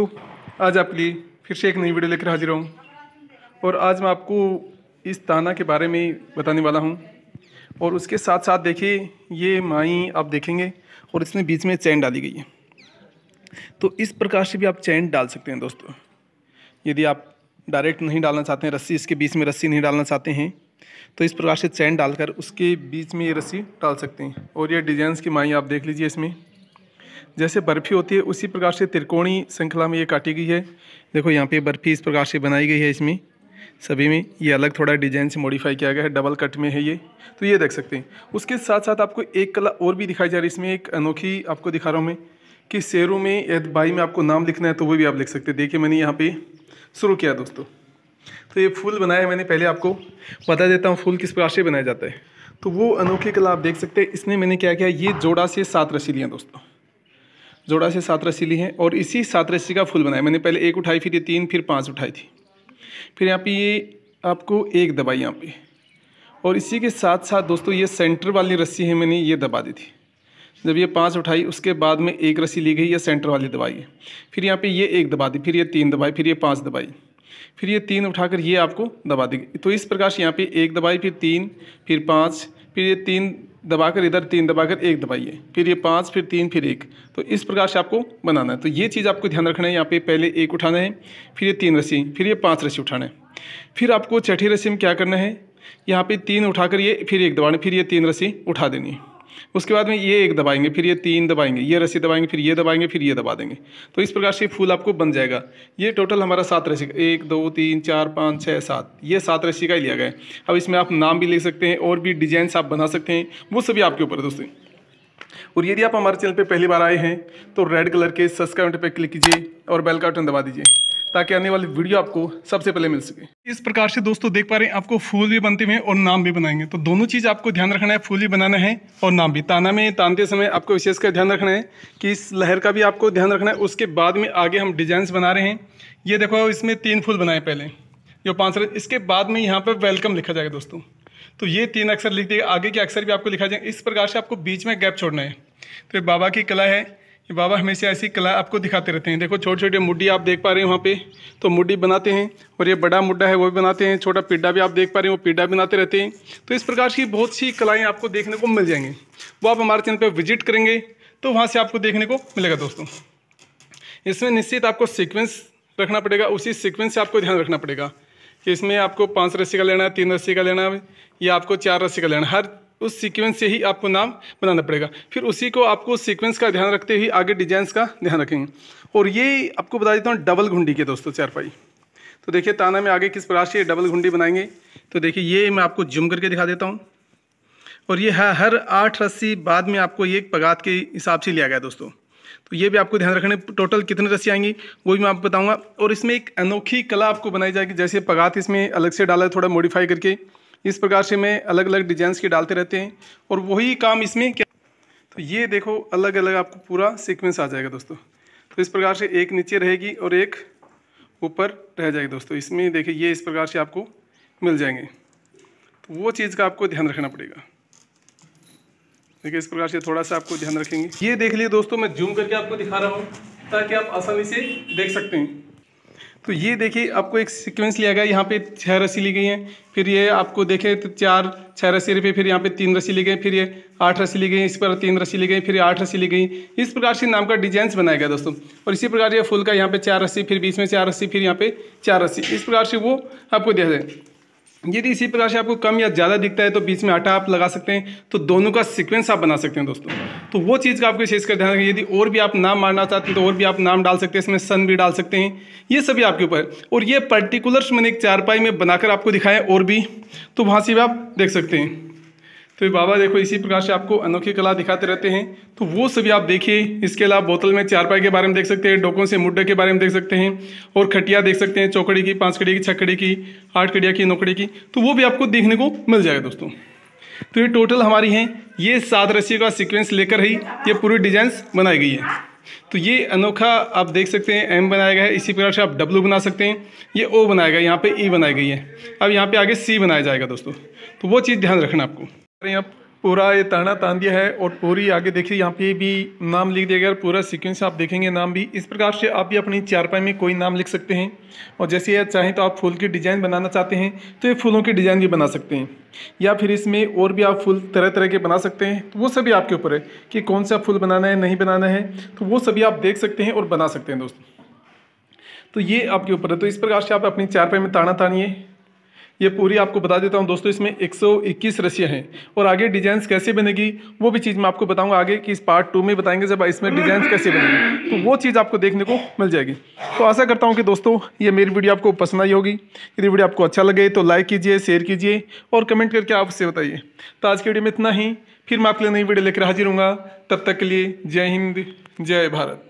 दोस्तों, आज आपके लिए फिर से एक नई वीडियो लेकर हाजिर हूँ। और आज मैं आपको इस ताना के बारे में बताने वाला हूँ। और उसके साथ साथ देखिए, ये माई आप देखेंगे, और इसमें बीच में चैन डाली गई है। तो इस प्रकार से भी आप चैन डाल सकते हैं दोस्तों। यदि आप डायरेक्ट नहीं डालना चाहते हैं, रस्सी, इसके बीच में रस्सी नहीं डालना चाहते हैं तो इस प्रकार से चैन डालकर उसके बीच में ये रस्सी डाल सकते हैं। और ये डिजाइंस की माई आप देख लीजिए इसमें। जैसे बर्फ़ी होती है, उसी प्रकार से त्रिकोणी श्रृंखला में ये काटी गई है। देखो, यहाँ पे बर्फ़ी इस प्रकार से बनाई गई है इसमें। सभी में ये अलग थोड़ा डिज़ाइन से मॉडिफाई किया गया है। डबल कट में है ये। तो ये देख सकते हैं। उसके साथ साथ आपको एक कला और भी दिखाई जा रही है। इसमें एक अनोखी आपको दिखा रहा हूँ मैं कि शेरों में या बाई में आपको नाम लिखना है तो वो भी आप लिख सकते हैं। देखिए, मैंने यहाँ पे शुरू किया दोस्तों। तो ये फूल बनाया मैंने पहले आपको। बता देता हूँ फूल किस प्रकार से बनाया जाता है। तो वो अनोखी कला आप देख सकते हैं। इसमें मैंने क्या किया, ये जोड़ा से सात रसी लिया दोस्तों। जोड़ा से सात रस्सी ली है और इसी सात रस्सी का फूल बनाया। मैंने पहले एक उठाई, फिर ये तीन, फिर पाँच उठाई थी। फिर यहाँ पे ये आपको एक दबाई यहाँ पे। और इसी के साथ साथ दोस्तों ये सेंटर वाली रस्सी है, मैंने ये दबा दी थी। जब ये पाँच उठाई, उसके बाद में एक रस्सी ली गई, ये सेंटर वाली दबाई है। फिर यहाँ पे ये एक दबा दी, फिर ये तीन दबाई, फिर ये पाँच दबाई। फिर ये तीन उठाकर ये आपको दबा दी तो इस प्रकार से यहाँ पे एक दबाई, फिर तीन, फिर पाँच, फिर ये तीन दबाकर इधर, तीन दबाकर एक दबाइए, फिर ये पाँच, फिर तीन, फिर एक। तो इस प्रकार से आपको बनाना है। तो ये चीज़ आपको ध्यान रखना है। यहाँ पे पहले एक उठाना है, फिर ये तीन रस्सी, फिर ये पाँच रस्सी उठाना है। फिर आपको छठी रस्सी में क्या करना है? यहाँ पे तीन उठाकर ये फिर एक दबाना फिर ये तीन रस्सी उठा देनी है। उसके बाद में ये एक दबाएँगे, फिर ये तीन दबाएँगे, ये रस्सी दबाएँगे, फिर ये दबाएँगे, फिर ये दबा देंगे। तो इस प्रकार से फूल आपको बन जाएगा। ये टोटल हमारा सात रस्सी एक, दो, तीन, चार, पाँच छः सात, ये सात रस्सी का ही लिया गया है। अब इसमें आप नाम भी ले सकते हैं और भी डिज़ाइन आप बना सकते हैं, वो सभी आपके ऊपर है दोस्तों। और यदि आप हमारे चैनल पर पहली बार आए हैं तो रेड कलर के सब्सक्राइब पर क्लिक कीजिए और बेल का बटन दबा दीजिए। ताकि आने वाली वीडियो आपको सबसे पहले मिल सके। इस प्रकार से दोस्तों, देख पा रहे हैं, आपको फूल भी बनते हुए और नाम भी बनाएँगे। तो दोनों चीज़ आपको ध्यान रखना है, फूल भी बनाना है और नाम भी। ताना में, तानते समय आपको विशेषकर ध्यान रखना है कि इस लहर का भी आपको ध्यान रखना है, उसके बाद में आगे हम डिज़ाइन बना रहे हैं। ये देखो, इसमें तीन फूल बनाए पहले, जो पाँच इसके बाद में यहाँ पर वेलकम लिखा जाएगा दोस्तों। तो ये तीन अक्षर लिख दिए, आगे के अक्षर भी आपको लिखा जाएगा। इस प्रकार से आपको बीच में गैप छोड़ना है। तो बाबा की कला है बाबा हमेशा ऐसी कला आपको दिखाते रहते हैं। देखो छोटे छोटे मुड्डी आप देख पा रहे हैं वहाँ पे तो मुड्डी बनाते हैं, और ये बड़ा मुड्डा है, वो भी बनाते हैं, छोटा पिड्डा भी आप देख पा रहे हैं, वो पिड्डा बनाते रहते हैं। तो इस प्रकार की बहुत सी कलाएँ आपको देखने को मिल जाएँगी। वो आप हमारे चैनल पर विज़िट करेंगे तो वहाँ से आपको देखने को मिलेगा दोस्तों। इसमें निश्चित आपको सिक्वेंस रखना पड़ेगा, उसी सिक्वेंस से आपको ध्यान रखना पड़ेगा कि इसमें आपको पाँच रस्सी का लेना है, तीन रस्सी का लेना है, या आपको चार रस्सी का लेना है। हर उस सीक्वेंस से ही आपको नाम बनाना पड़ेगा। फिर उसी को आपको सीक्वेंस का ध्यान रखते हुए आगे डिजाइंस का ध्यान रखेंगे। और ये आपको बता देता हूँ डबल घुंडी के दोस्तों चारपाई तो देखिए, ताना में आगे किस प्रकार से डबल घुंडी बनाएँगे? तो देखिए, ये मैं आपको जुम करके दिखा देता हूँ। और ये है, हर आठ रस्सी बाद में आपको ये पगात के हिसाब से लिया गया दोस्तों। तो ये भी आपको ध्यान रखना टोटल कितने रस्सी आएँगी, वो भी मैं आपको बताऊँगा। और इसमें एक अनोखी कला आपको बनाई जाएगी, जैसे पगात इसमें अलग से डाला है, थोड़ा मॉडिफाई करके। इस प्रकार से मैं अलग अलग डिज़ाइन के डालते रहते हैं और वही काम इसमें क्या तो ये देखो अलग अलग आपको पूरा सीक्वेंस आ जाएगा दोस्तों। तो इस प्रकार से एक नीचे रहेगी और एक ऊपर रह जाएगी दोस्तों। इसमें देखिए, ये इस प्रकार से आपको मिल जाएँगे। तो वो चीज़ का आपको ध्यान रखना पड़ेगा। देखिए, इस प्रकार से थोड़ा सा आपको ध्यान रखेंगे। ये देख लिए दोस्तों, मैं जूम करके आपको दिखा रहा हूँ, ताकि आप आसानी से देख सकते हैं। तो ये देखिए, आपको एक सीक्वेंस लिया गया, यहाँ पे छह रस्सी ली गई हैं, फिर ये आपको देखे तो चार छः रस्सी रही फिर यहाँ पे तीन रस्सी ली गई, फिर ये आठ रस्सी ली गई, इस पर तीन रस्सी ली गई, फिर आठ रस्सी ली गई। इस प्रकार से नाम का डिज़ाइन बनाया गया दोस्तों। और इसी प्रकार ये फुल का यहाँ पे चार रस्सी, फिर बीच में चार रस्सी, फिर यहाँ पे चार रस्सी। इस प्रकार से वो आपको दिया जाए यदि इसी प्रकार से आपको कम या ज़्यादा दिखता है तो बीच में आटा आप लगा सकते हैं। तो दोनों का सीक्वेंस आप बना सकते हैं दोस्तों। तो वो चीज़ का आपको विशेष कर ध्यान रखें यदि और भी आप नाम मारना चाहते हैं तो और भी आप नाम डाल सकते हैं, इसमें सन भी डाल सकते हैं। ये सभी आपके ऊपर। और ये पर्टिकुलर्स मैंने एक चारपाई में बनाकर आपको दिखाया और भी। तो वहाँ से भी आप देख सकते हैं। तो बाबा देखो, इसी प्रकार से आपको अनोखी कला दिखाते रहते हैं। तो वो सभी आप देखिए, इसके अलावा बोतल में चारपाई के बारे में देख सकते हैं, डोकों से मुड्डे के बारे में देख सकते हैं, और खटिया देख सकते हैं, चौकड़ी की, पाँच कड़ी की, छह कड़ी की, आठ कड़िया की, नौ कड़ी की तो वो भी आपको देखने को मिल जाएगा दोस्तों। तो ये टोटल हमारी हैं, ये सात रस्सी का सिक्वेंस लेकर ही ये पूरी डिज़ाइन बनाई गई है। तो ये अनोखा आप देख सकते हैं एम बनाया गया है, इसी प्रकार से आप डब्लू बना सकते हैं, ये ओ बनाया गया यहाँ पे ई बनाई गई है। अब यहाँ पे आगे सी बनाया जाएगा दोस्तों। तो वो चीज़ ध्यान रखना आपको। आप पूरा ये ताना तान दिया है और पूरी आगे देखिए, यहाँ पे भी नाम लिख दिया गया पूरा सीक्वेंस आप देखेंगे नाम भी। इस प्रकार से आप भी अपनी चारपाई में कोई नाम लिख सकते हैं। और जैसे ये चाहें तो आप फूल की डिज़ाइन बनाना चाहते हैं तो ये फूलों की डिज़ाइन भी बना सकते हैं। या फिर इसमें और भी आप फूल तरह तरह के बना सकते हैं। तो वो सभी आपके ऊपर है कि कौन सा फूल बनाना है, नहीं बनाना है। तो वो सभी आप देख सकते हैं और बना सकते हैं दोस्तों। तो ये आपके ऊपर है। तो इस प्रकार से आप अपनी चारपाई में ताना तानिए। ये पूरी आपको बता देता हूँ। दोस्तों, इसमें 121 रसियाँ हैं और आगे डिज़ाइन कैसे बनेगी, वो भी चीज़ मैं आपको बताऊँगा आगे कि इस पार्ट टू में बताएँगे जब इसमें डिज़ाइन कैसे बनेगी। तो वो चीज़ आपको देखने को मिल जाएगी। तो आशा करता हूँ कि दोस्तों, ये मेरी वीडियो आपको पसंद आई होगी। यदि वीडियो आपको अच्छा लगे तो लाइक कीजिए शेयर कीजिए और कमेंट करके आप उससे बताइए। तो आज की वीडियो में इतना ही। फिर मैं आपके लिए नई वीडियो लेकर हाजिर हूँ तब तक के लिए जय हिंद, जय भारत।